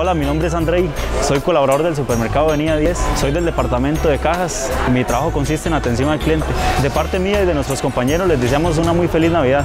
Hola, mi nombre es Andrei, soy colaborador del supermercado Avenida 10, soy del departamento de cajas y mi trabajo consiste en atención al cliente. De parte mía y de nuestros compañeros les deseamos una muy feliz Navidad.